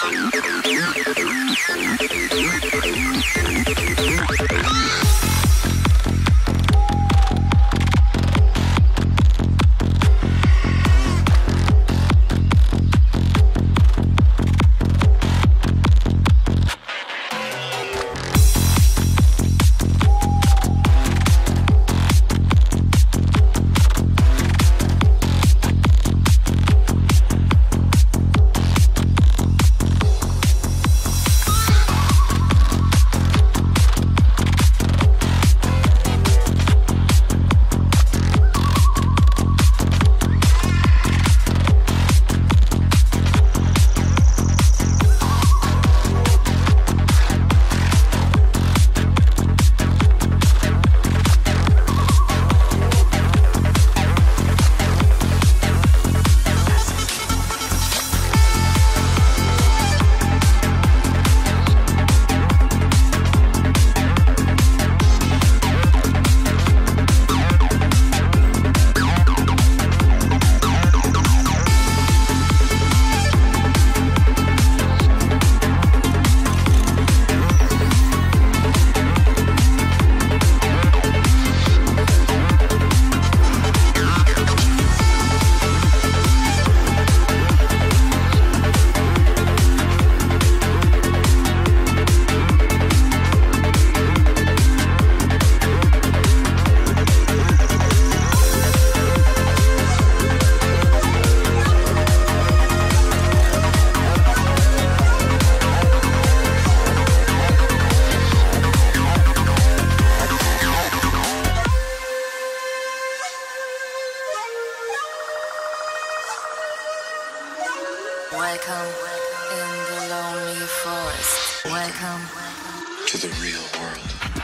Thank you. Welcome in the lonely forest. Welcome to the real world.